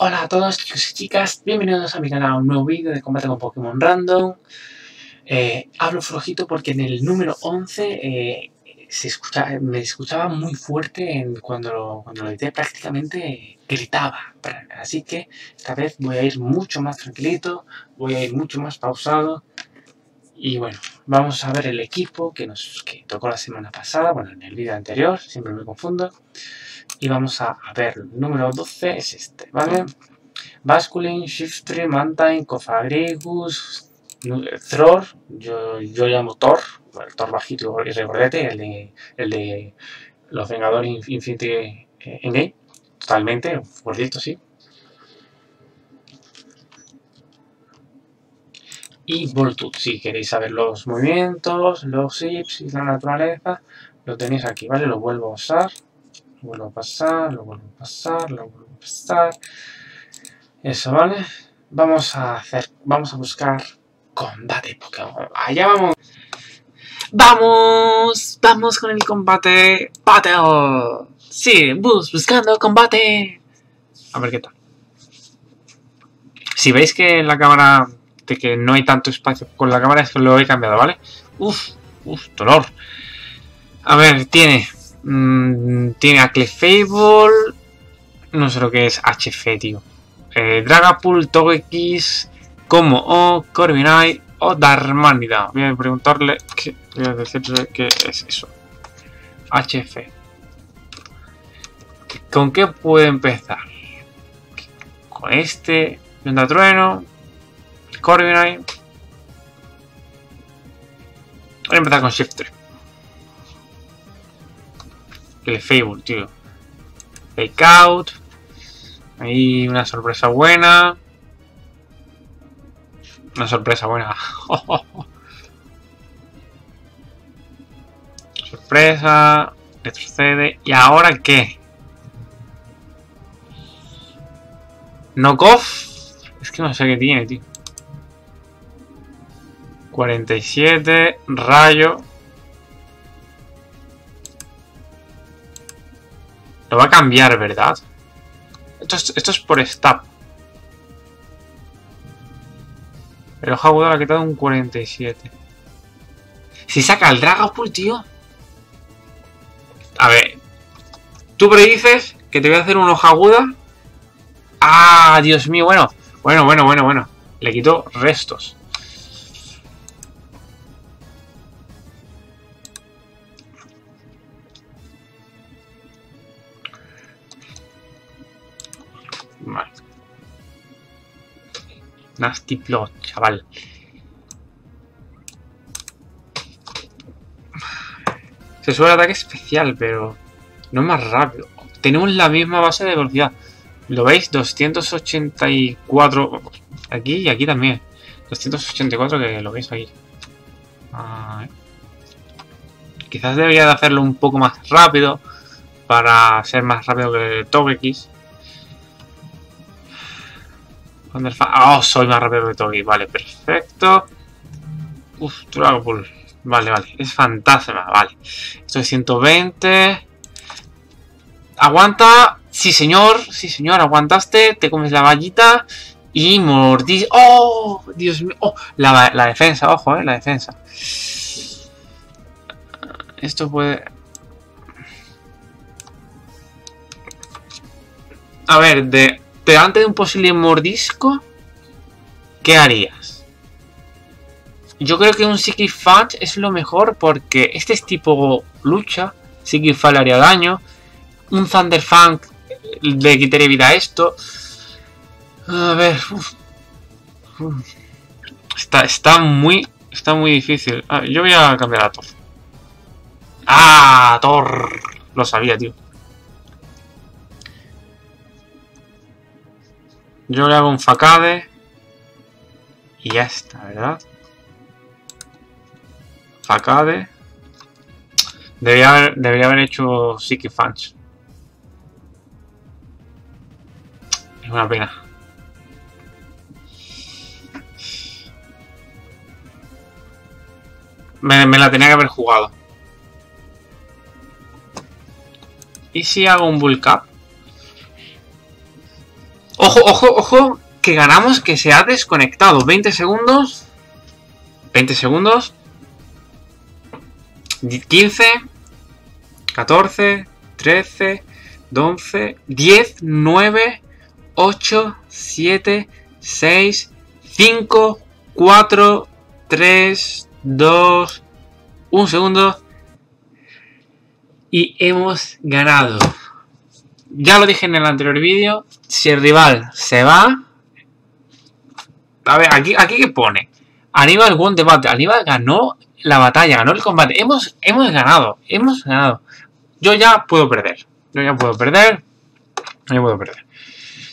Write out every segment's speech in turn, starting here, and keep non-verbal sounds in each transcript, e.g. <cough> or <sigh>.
Hola a todos chicos y chicas, bienvenidos a mi canal a un nuevo vídeo de combate con Pokémon Random. Eh, hablo flojito porque en el número 11 eh, se escucha, me escuchaba muy fuerte cuando, lo, cuando lo edité, prácticamente gritaba. Así que esta vez voy a ir mucho más tranquilito, voy a ir mucho más pausado. Y bueno, vamos a ver el equipo que nos que tocó la semana pasada, bueno, en el vídeo anterior, siempre me confundo. Y vamos a, ver, el número 12 es este, ¿vale? Basculin, Shiftry, Mantine, Cofagrigus, Thror, yo, yo llamo Thor, Thor bajito y recordete, el de, el de los Vengadores Infinity eh, Endgame, totalmente, gordito, sí. Y Voltud, si queréis saber los movimientos, los zips y la naturaleza, lo tenéis aquí, ¿vale? Lo vuelvo a usar lo vuelvo a pasar, lo vuelvo a pasar, lo vuelvo a pasar. Eso, ¿vale? Vamos a hacer, vamos a buscar combate Pokémon. Allá vamos. ¡Vamos! ¡Vamos con el combate Battle! Sí, bus, buscando combate. A ver qué tal. Si veis que la cámara, que no hay tanto espacio con la cámara, es que lo he cambiado, ¿vale? Uf, uf, dolor. A ver, tiene Mm, tiene a Clefable. No sé lo que es HF, tío. Eh, Dragapult, Togekiss, como O, Corviknight o Darmanida. Voy a preguntarle. Qué, voy a decirle qué es eso. HF. ¿Con qué puede empezar? Con este. Yonda Trueno. Corviknight. Voy a empezar con Shift el Fable, tío. Fake out. Ahí una sorpresa buena. Una sorpresa buena. <laughs> sorpresa. Retrocede. ¿Y ahora qué? Knockoff. Es que no sé qué tiene, tío. 47. Rayo. Lo va a cambiar, ¿verdad? Esto es, por stab. El ojo agudo le ha quitado un 47. Si saca el Dragapult, tío. A ver. Tú predices que te voy a hacer un hoja aguda. Ah, Dios mío, bueno. Bueno, bueno, bueno, bueno. Le quito restos. Nasty Plot, chaval. Se sube el ataque especial, pero no más rápido. Tenemos la misma base de velocidad. ¿Lo veis? 284 aquí y aquí también. 284 que lo veis aquí. Quizás debería de hacerlo un poco más rápido para ser más rápido que Togekiss. Oh, soy más rápido que Togi. Vale, perfecto. Uf, Dragon Vale, vale. Es fantasma, vale. Esto es 120. Aguanta. Sí, señor. Sí, señor. Aguantaste. Te comes la vallita. Y mordís. ¡Oh! Dios mío. Oh, la, la defensa, ojo, eh. La defensa. Esto puede... A ver, de pero antes de un posible mordisco, ¿qué harías? Yo creo que un Psychic Fang es lo mejor porque este es tipo lucha. Psychic Fang le haría daño. Un Thunder Fang le quitaría vida a esto. A ver. Está, está muy. Está muy difícil. Ah, yo voy a cambiar a Thor. ¡Ah! Thor. Lo sabía, tío. Yo le hago un facade. Y ya está, ¿verdad? Facade. Debería haber, debería haber hecho Siki Fans. Es una pena. Me, me, la tenía que haber jugado. ¿Y si hago un Bull Cap? ¡Ojo! Ojo, que ganamos que se ha desconectado. 20 segundos. 20 segundos. 15. 14. 13. 12. 10. 9. 8. 7. 6. 5. 4. 3. 2. Un segundo. Y hemos ganado. Ya lo dije en el anterior vídeo. Si el rival se va... A ver, aquí, aquí que pone. Aníbal won debate. Aníbal ganó la batalla, ganó el combate. Hemos, hemos ganado. Hemos ganado. Yo ya puedo perder. Yo ya puedo perder. Yo puedo perder.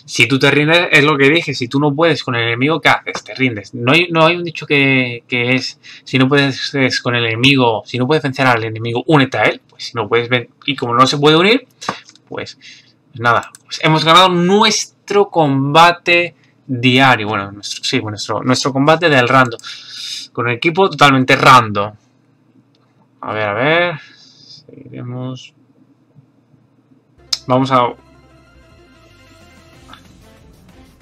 Si tú te rindes, es lo que dije, si tú no puedes con el enemigo, ¿qué haces? Te rindes. No hay, no hay un dicho que, que es, si no puedes con el enemigo, si no puedes vencer al enemigo, únete a él. Pues si no puedes y como no se puede unir, pues nada, pues hemos ganado nuestro combate diario. Bueno, nuestro, sí, nuestro, nuestro combate del rando. Con el equipo totalmente rando. A ver, a ver. Seguiremos. Vamos a...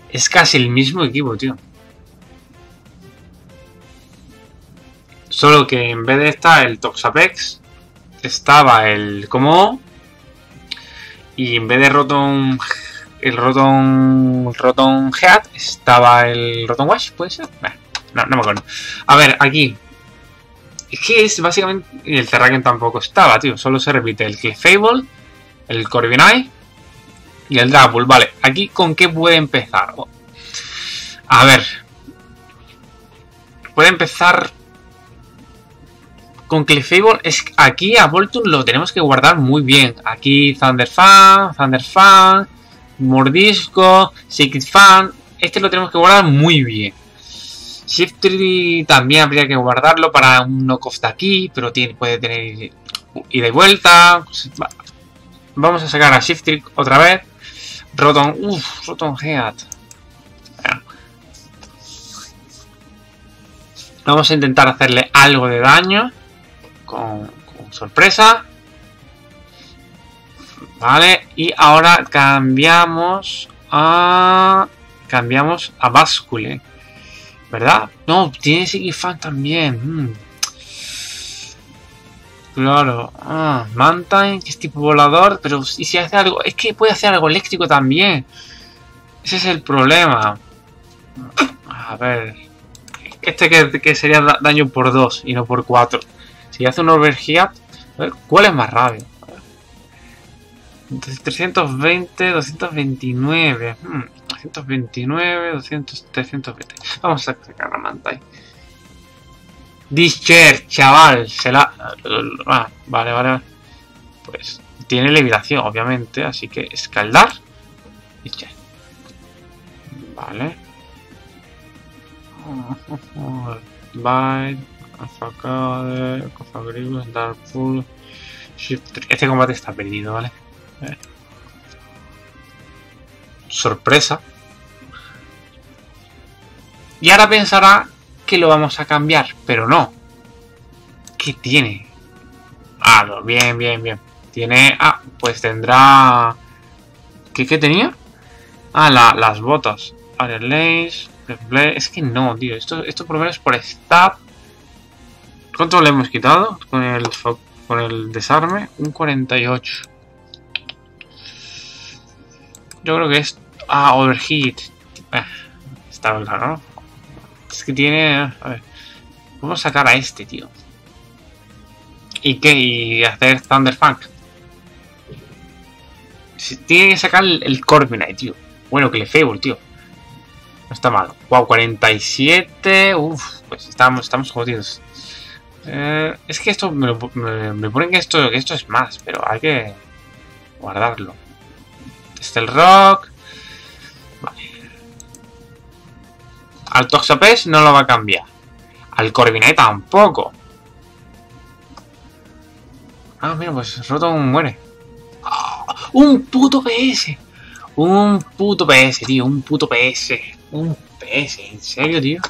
Es casi el mismo equipo, tío. Solo que en vez de estar el Toxapex, estaba el Como y en vez de Rotom el Rotom Rotom Head estaba el Rotom Wash, ¿puede ser? no, no me acuerdo. A ver, aquí. Es que es básicamente... el Terraken tampoco estaba, tío. Solo se repite el Clefable, el Corviknight y el Dragapult. Vale, aquí ¿con qué puede empezar? A ver. Puede empezar con Clefable es aquí a Voltun lo tenemos que guardar muy bien. Aquí Thunder Fan, Thunder Fan, Mordisco, Secret Fan. Este lo tenemos que guardar muy bien. Shiftry también habría que guardarlo para un knockoff de aquí, pero tiene, puede tener ida y vuelta. Vamos a sacar a Shiftry otra vez. Rotom, uff, Rotom Head. Vamos a intentar hacerle algo de daño con, sorpresa. Vale, y ahora cambiamos a... Cambiamos a Bascule. ¿Verdad? No, tiene Sigifan también. Mm. Claro. Ah, que es tipo volador. Pero ¿y si hace algo? Es que puede hacer algo eléctrico también. Ese es el problema. A ver. Este que, que sería daño por 2 y no por 4. Si hace un overheat, ¿cuál es más rápido? 320, 229. 229, 200, 320. Vamos a sacar la Mantai. Discher, chaval. Se la. Ah, vale, vale. Pues tiene levitación, obviamente. Así que escaldar. Discher. Vale. <laughs> Bye. Afacade, Darkpool, Shift Este combate está perdido, ¿vale? Eh. Sorpresa. Y ahora pensará que lo vamos a cambiar, pero no. ¿Qué tiene? Ah, no, bien, bien, bien. Tiene... Ah, pues tendrá... ¿Qué, qué tenía? Ah, las botas. Lace, Es que no, tío. Esto, esto por lo menos por stab ¿Cuánto le hemos quitado con el, con el desarme? Un 48. Yo creo que es... Ah, overheat. Eh, está claro, ¿no? Es que tiene... A ver. Vamos a sacar a este, tío. ¿Y qué? Y hacer Thunderfunk. Tiene que sacar el, el tío. Bueno, que le feo, tío. No está mal. Wow, 47. Uf, pues estamos, estamos jodidos. Eh, es que esto me, me, ponen que esto, esto es más, pero hay que guardarlo. Este el rock. Vale. Al Toxapex no lo va a cambiar. Al Corviknight tampoco. Ah, mira, pues Rotom muere. ¡Ah! ¡Un puto PS! Un puto PS, tío. Un puto PS. Un PS. ¿En serio, tío?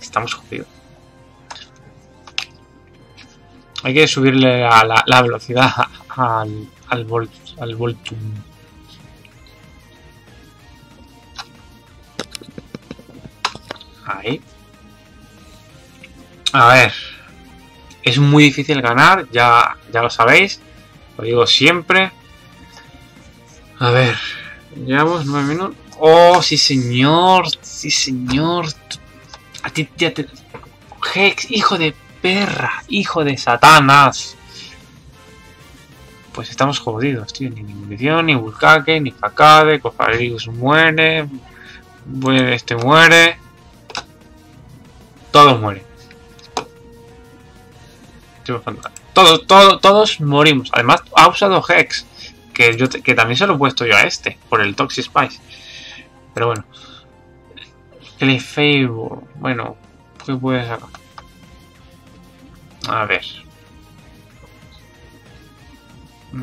Estamos jodidos. Hay que subirle a la, velocidad al, al, volt, al voltum. Ahí. A ver. Es muy difícil ganar, ya, ya lo sabéis. Lo digo siempre. A ver. Llevamos nueve minutos. Oh, sí señor. Sí señor. A ti ya te... Hex, hijo de perra. Hijo de satanas. Pues estamos jodidos, tío. Ni munición, ni Vulcake, ni Fakade. Cofarius muere. Este muere. Todos mueren. Todos, todos, todos morimos. Además, ha usado Hex. Que, yo, que también se lo he puesto yo a este. Por el Toxic Spice. Pero bueno. Clefable. Bueno. ¿Qué puede sacar? A ver.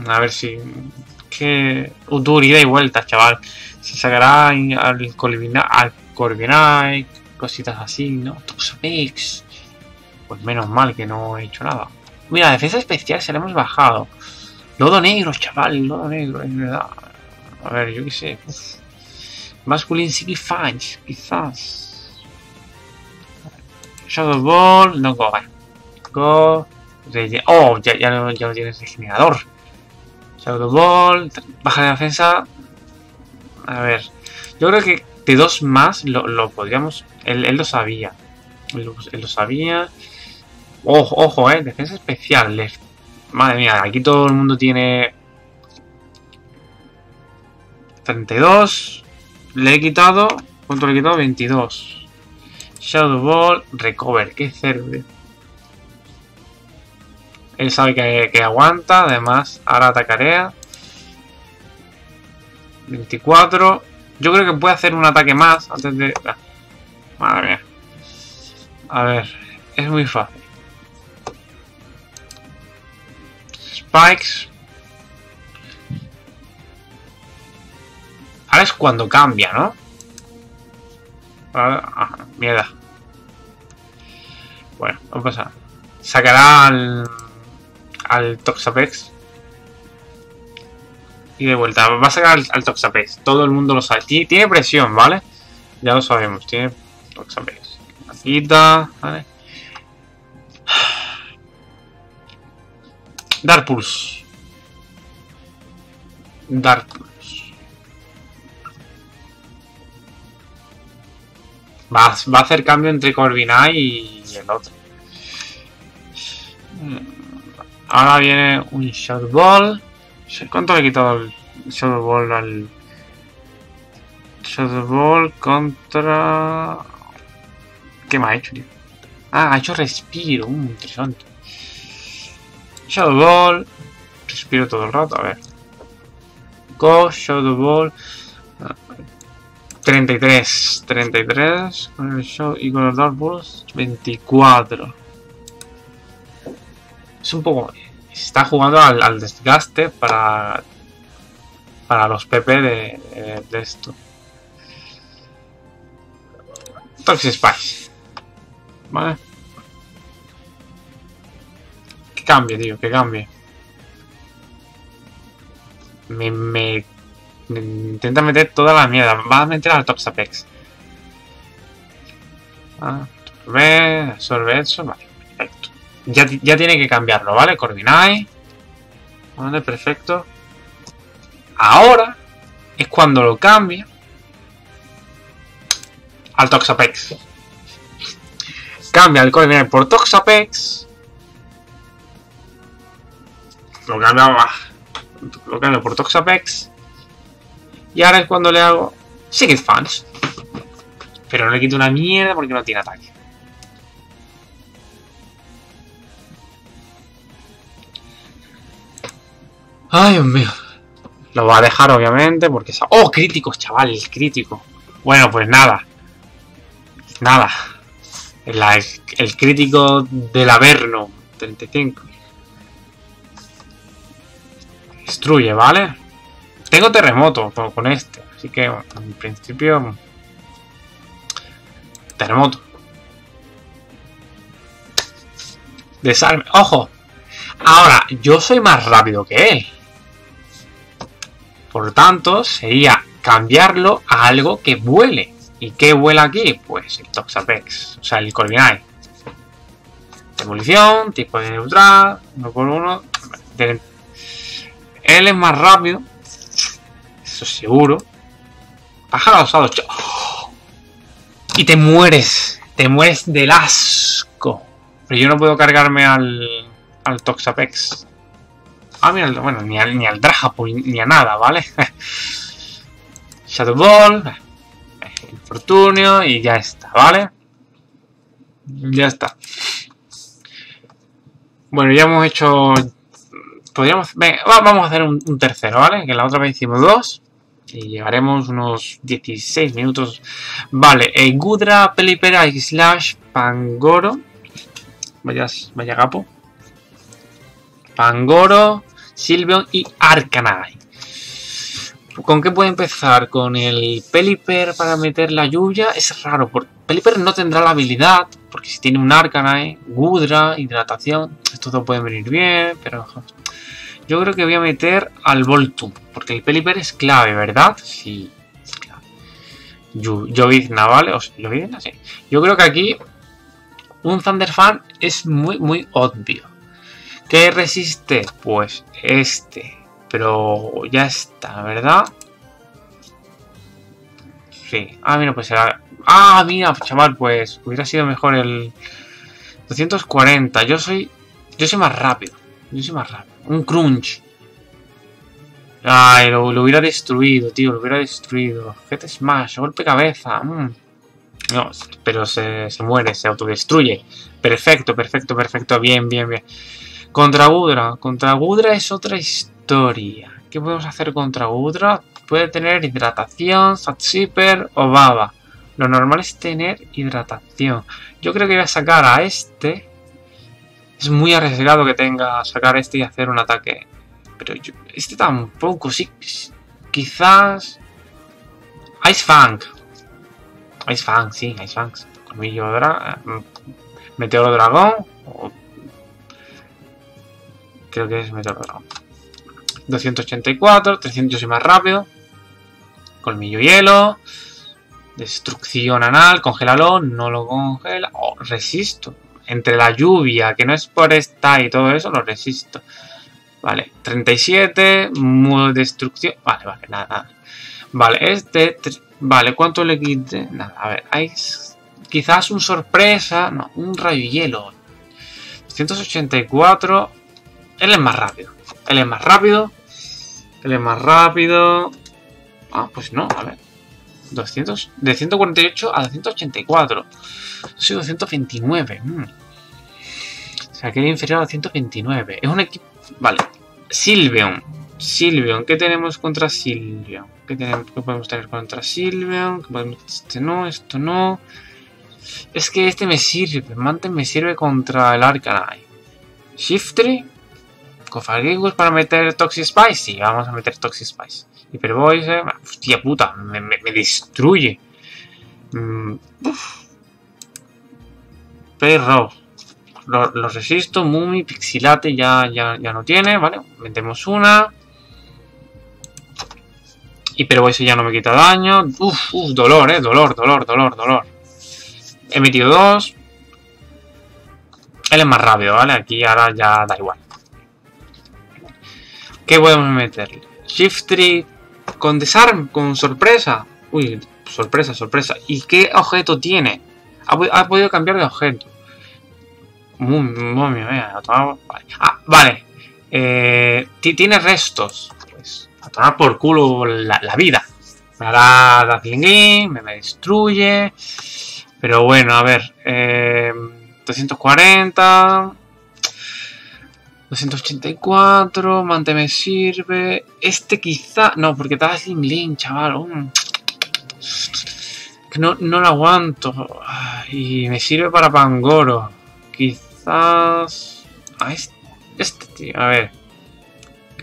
A ver si... Que... Utur, y vuelta, chaval. Se sacará al Corviknight, cositas así, ¿no? Toxapex. Pues menos mal que no he hecho nada. Mira, defensa especial se la hemos bajado. Lodo negro, chaval, lodo negro, es verdad. A ver, yo qué sé. Masculine City Fudge, quizás. Shadow Ball, no go. Oh, ya, ya, no, tienes regenerador. Shadow Ball, baja de defensa. A ver, yo creo que de dos más lo, podríamos. Él, lo sabía. Él lo, sabía. Ojo, ojo, eh. Defensa especial. Madre mía, aquí todo el mundo tiene. 32. Le he quitado. ¿Cuánto le he quitado? 22. Shadow Ball. Recover. Qué cerdo. Él sabe que, que, aguanta. Además, ahora atacaré. 24. Yo creo que puede hacer un ataque más antes de... Ah, madre mía. A ver, es muy fácil. Spikes. Ahora es cuando cambia, ¿no? Ajá, mierda. Bueno, vamos a Sacará al, al Toxapex. Y de vuelta, va a sacar al, Toxapex. Todo el mundo lo sabe. Tiene, presión, ¿vale? Ya lo sabemos, tiene Toxapex. Quita, ¿vale? Dark Pulse. Dark Pulse. Va, va a hacer cambio entre Corviknight y el otro. Ahora viene un Shot Ball. ¿Cuánto le he quitado el Shadow Ball al... Shadow Ball contra... ¿Qué me ha hecho, tío? Ah, ha hecho respiro. Uh, interesante. Shadow Ball. Respiro todo el rato, a ver. Go, Shadow Ball. 33. 33. Con el show y con los Dark Balls. 24. Es un poco está jugando al, desgaste para para los PP de, de, esto. Toxic Spice. Vale. Que cambie, tío, que cambie. Me, me, intenta meter toda la mierda. Va a meter al Toxapex. Ah, absorbe, absorbe eso. Vale. Ya, tiene que cambiarlo, ¿vale? Coordinate. Vale, perfecto. Ahora es cuando lo cambia al Toxapex. Cambia el Coordinate por Toxapex. Lo cambia, lo cambia por Toxapex. Y ahora es cuando le hago Secret Fans. Pero no le quito una mierda porque no tiene ataque. Ay, Dios mío. Lo va a dejar, obviamente, porque... ¡Oh, críticos, chaval! El crítico. Bueno, pues nada. Nada. El, crítico del Averno. 35. Destruye, ¿vale? Tengo terremoto con este. Así que, en principio... Terremoto. Desarme. ¡Ojo! Ahora, yo soy más rápido que él. Por tanto, sería cambiarlo a algo que vuele. ¿Y qué vuela aquí? Pues el Toxapex, o sea, el Corviknight. Demolición, tipo de neutral, uno por uno. Él es más rápido, eso seguro. Pájaro osado, y te mueres, te mueres del asco. Pero yo no puedo cargarme al, al Toxapex. Ah, bueno, ni al, ni al ni a nada, ¿vale? <laughs> Shadow Ball, Infortunio y ya está, ¿vale? Ya está. Bueno, ya hemos hecho... Podríamos... Vamos a hacer un, tercero, ¿vale? Que la otra vez hicimos dos. Y llegaremos unos 16 minutos. Vale, eh, Gudra, Pelipera, Slash, Pangoro. Vaya, vaya gapo. Pangoro, Silvion y Arcanine. ¿Con qué puede empezar? Con el Pelipper para meter la lluvia. Es raro, porque Pelipper no tendrá la habilidad, porque si tiene un Arcanine, Gudra, Hidratación, esto todo puede venir bien, pero... Yo creo que voy a meter al Voltum, porque el Pelipper es clave, ¿verdad? Sí, es clave. Llovizna, ¿vale? O sí. Yo creo que aquí un Thunderfan es muy, muy obvio. ¿Qué resiste? Pues este. Pero ya está, ¿verdad? Sí. Ah, mira, pues será... Ah, mira, chaval, pues hubiera sido mejor el 240. Yo soy... Yo soy más rápido. Yo soy más rápido. Un crunch. Ay, lo, hubiera destruido, tío. Lo hubiera destruido. GT Smash, golpe cabeza. Mm. No, pero se, se muere, se autodestruye. Perfecto, perfecto, perfecto. Bien, bien, bien. Contra Gudra. Contra Gudra es otra historia. ¿Qué podemos hacer contra Udra? Puede tener hidratación, Zipper o Baba. Lo normal es tener hidratación. Yo creo que voy a sacar a este. Es muy arriesgado que tenga sacar este y hacer un ataque. Pero yo, este tampoco, sí. Quizás... Ice Fang. Ice Fang, sí, Ice Fang. Colmillo Dra... Eh, Meteoro Dragón. Creo que es Meteoro Dragón. 284, 300 y más rápido. Colmillo hielo. Destrucción anal, congélalo, no lo congela. Oh, resisto. Entre la lluvia, que no es por esta y todo eso, lo resisto. Vale, 37, modo destrucción. Vale, vale, nada, nada. Vale, este. Vale, ¿cuánto le quite? Nada, a ver, hay quizás un sorpresa. No, un rayo hielo. 284. Él es más rápido. Él es más rápido. Él es más rápido. Ah, pues no, a ver. 200, de 148 a 284. Soy 229. Mm. O sea, que era inferior a 229. Es un equipo... Vale. Silveon. Silveon. ¿Qué tenemos contra Silveon? ¿Qué, tenemos, ¿Qué podemos tener contra Silveon? Este no, esto no. Es que este me sirve. Mantén me sirve contra el Arcanine. Shiftry. Cofagingus para meter Toxic Spice. Sí, vamos a meter Toxic Spice. Hypervoice. Hostia puta, me, destruye. Mm, Perro. Lo, resisto. Mumi, Pixilate ya, ya, ya no tiene. Vale, metemos una. Hypervoice ya no me quita daño. Uf, uf, dolor, eh. Dolor, dolor, dolor, dolor. He metido dos. Él es más rápido, ¿vale? Aquí ahora ya da igual. ¿Qué podemos meterle? Shift con desarm, con sorpresa. Uy, sorpresa, sorpresa. ¿Y qué objeto tiene? Ha, podido cambiar de objeto. Muy, Ah, vale. Eh, tiene restos. Pues a tomar por culo la, vida. Me hará Dazzling me, me destruye. Pero bueno, a ver. Eh, 240. 284, mante me sirve. Este quizá... No, porque está Link, chaval. Mm. Que no, no lo aguanto. Y me sirve para Pangoro. Quizás... A este, este tío, a ver.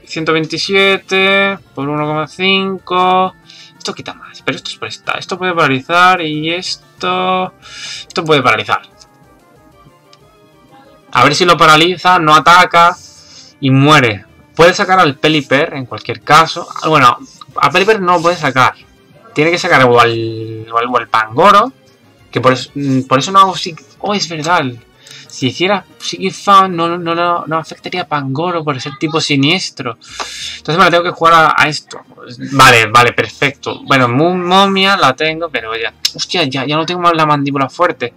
127 por 1,5. Esto quita más, pero esto es por esta. Esto puede paralizar y esto... Esto puede paralizar. A ver si lo paraliza, no ataca y muere. Puede sacar al Pelipper en cualquier caso. Bueno, a Pelipper no lo puede sacar. tiene que sacar o al, o al, Pangoro. Que por eso, mm, por eso no hago Oh, es verdad. Si hiciera Psychic Fan, no, no, no, no, afectaría a Pangoro por ser tipo siniestro. Entonces me la tengo que jugar a, esto. Vale, vale, perfecto. Bueno, momia la tengo, pero ya. Hostia, ya, ya no tengo más la mandíbula fuerte.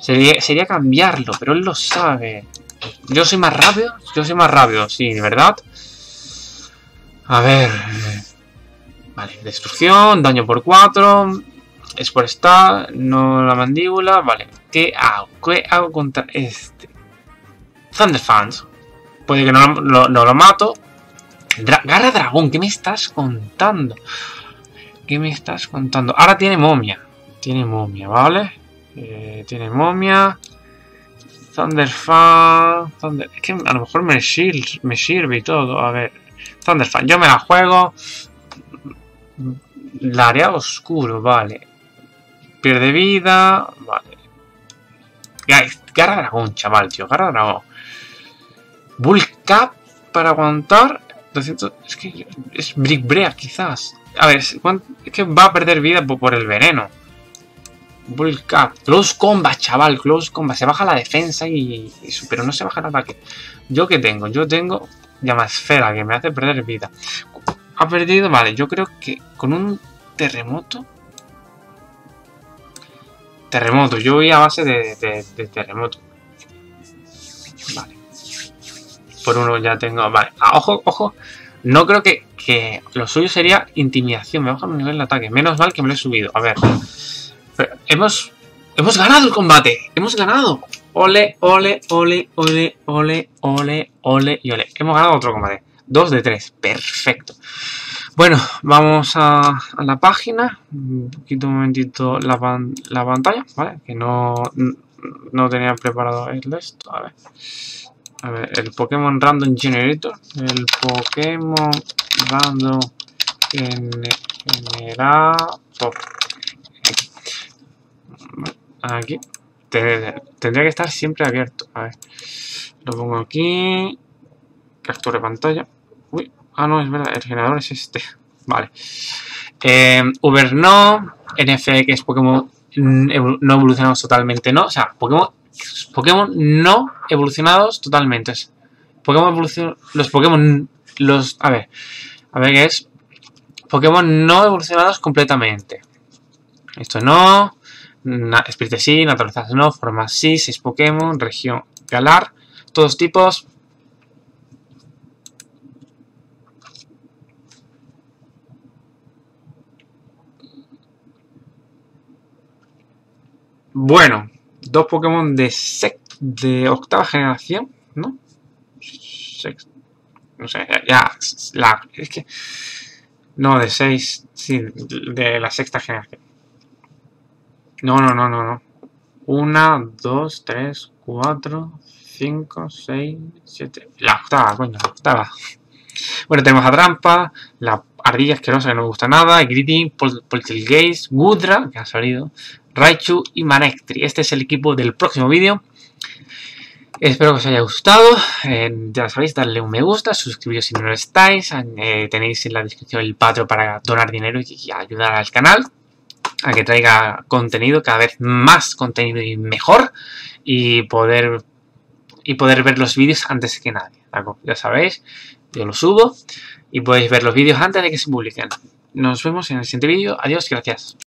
Sería, cambiarlo, pero él lo sabe. Yo soy más rápido. Yo soy más rápido, sí, ¿verdad? A ver. Vale, destrucción, daño por 4. Es por estar, no la mandíbula. Vale, ¿qué hago? ¿Qué hago contra este? Thunderfans. Puede que no, lo mato. Garra dragón, ¿qué me estás contando? ¿Qué me estás contando? Ahora tiene momia. Tiene momia, ¿vale? Eh, tiene momia. Thunderfan. Thunder... Es que a lo mejor me sirve, me sirve y todo. A ver. Thunderfan. Yo me la juego. La área oscuro, vale. Pierde vida. Vale. Garra dragón, chaval, tío. Garra dragón. Bull Cap para aguantar. 200. Es que es Brick Brea, quizás. A ver, es que va a perder vida por, el veneno. Bull Cap. Close Combat, chaval. Close Combat. Se baja la defensa y, Pero no se baja el ataque. ¿Yo qué tengo? Yo tengo llama esfera que me hace perder vida. Ha perdido, vale. Yo creo que con un terremoto Terremoto, yo voy a base de, terremoto. Vale. Por uno ya tengo... Vale, ah, ojo, ojo. No creo que, que, lo suyo sería intimidación. Me baja el nivel de ataque. Menos mal que me lo he subido. A ver. hemos, hemos ganado el combate. Hemos ganado. Ole, ole, ole, ole, ole, ole, ole y ole. Hemos ganado otro combate. Dos de tres. Perfecto. Bueno, vamos a, la página. Quito un momentito la, pantalla, ¿vale? Que no, no tenía preparado el esto. A ver. A ver, el Pokémon Random Generator. El Pokémon Random Generator. Aquí. Tendría que estar siempre abierto. A ver. Lo pongo aquí. Captura pantalla. Uy, Ah, no, es verdad, el generador es este. Vale. Eh, Uberno, NF, que es Pokémon no evolucionados totalmente, ¿no? O sea, Pokémon, Pokémon no evolucionados totalmente. Pokémon evolucion, los Pokémon, los, a ver, a ver qué es. Pokémon no evolucionados completamente. Esto no. Na, sí, naturaleza no, forma sí, 6 Pokémon, región Galar, todos tipos, Bueno, dos Pokémon de de octava generación, ¿no? no sé, ya, la, es que... No, de seis, sí, de la sexta generación. No, no, no, no, no. Una, dos, tres, cuatro, cinco, seis, siete... La octava, coño, la octava. Bueno, tenemos a Trampa, la ardilla asquerosa que no me gusta nada, Gritty, Poltergeist, Gudra, que ha salido, Raichu y Manectri. Este es el equipo del próximo vídeo. Espero que os haya gustado. Eh, ya sabéis, darle un me gusta, suscribiros si no lo estáis. Eh, tenéis en la descripción el Patreon para donar dinero y, ayudar al canal a que traiga contenido, cada vez más contenido y mejor. Y poder, y poder ver los vídeos antes que nadie. Ya sabéis, yo los subo y podéis ver los vídeos antes de que se publiquen. Nos vemos en el siguiente vídeo. Adiós, gracias.